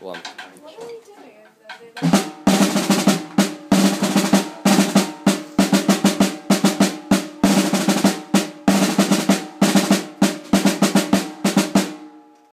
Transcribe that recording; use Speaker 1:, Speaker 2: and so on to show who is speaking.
Speaker 1: One.